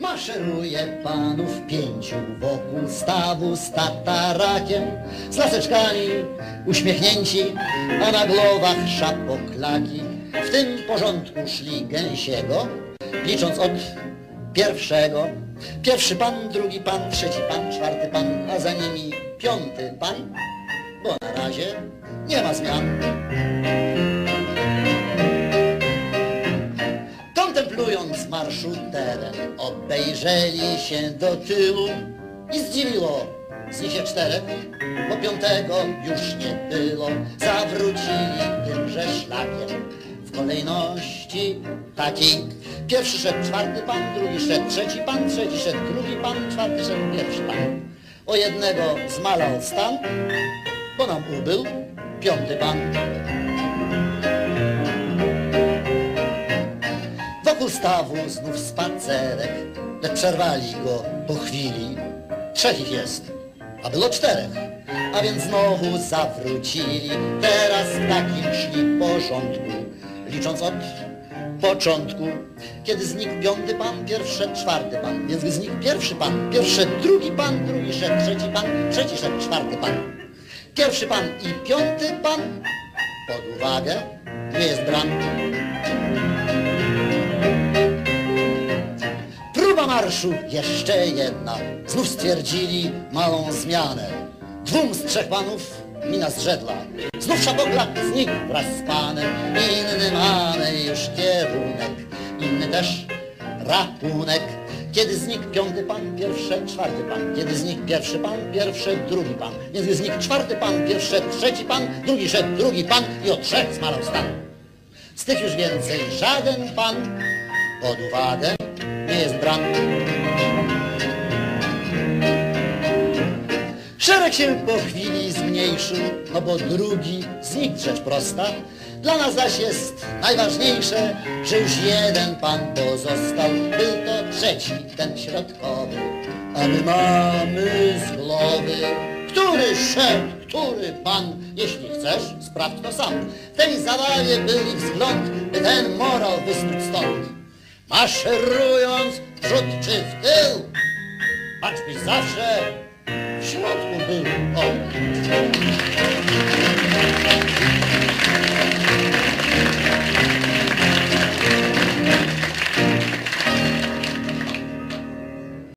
Maszeruje panów pięciu wokół stawu z tatarakiem, z laseczkami uśmiechnięci, a na głowach szapoklaki. W tym porządku szli gęsiego, licząc od pierwszego. Pierwszy pan, drugi pan, trzeci pan, czwarty pan, a za nimi piąty pan, bo na razie nie ma zmian. Marszu teren, obejrzeli się do tyłu i zdziwiło z nich się czterech, bo piątego już nie było. Zawrócili tymże szlakiem w kolejności takiej. Pierwszy szedł czwarty pan, drugi szedł trzeci pan, trzeci szedł drugi pan, czwarty szedł pierwszy pan. O jednego zmalał stan, bo nam ubył piąty pan. Stawu znów spacerek, lecz przerwali go po chwili. Trzech ich jest, a było czterech, a więc znowu zawrócili. Teraz w takim szli porządku, licząc od początku. Kiedy znikł piąty pan, pierwszy czwarty pan, więc gdy znikł pierwszy pan, pierwszy drugi pan, drugi szedł trzeci pan, trzeci szedł czwarty pan. Pierwszy pan i piąty pan pod uwagę nie jest brany. Marszu jeszcze jedna. Znów stwierdzili małą zmianę. Dwóm z trzech panów mina zrzedla. Znów szaboklak znikł wraz z panem. Inny mamy już kierunek. Inny też rachunek. Kiedy znikł piąty pan, pierwszy, czwarty pan. Kiedy znikł pierwszy pan, pierwszy, drugi pan. Gdy znikł czwarty pan, pierwszy, trzeci pan, drugi szedł, drugi pan i od trzech zmalał stan. Z tych już więcej żaden pan pod uwagę nie jest brany. Szereg się po chwili zmniejszył, no bo drugi znikł rzecz prosta. Dla nas zaś jest najważniejsze, że już jeden pan pozostał. Był to trzeci, ten środkowy, a my mamy z głowy. Który szedł, który pan, jeśli chcesz, sprawdź to sam. W tej zabawie był ich wzgląd, by ten morał wysnuć stąd. Maszerując w przód czy w tył, choćbyś zawsze w środku był. O.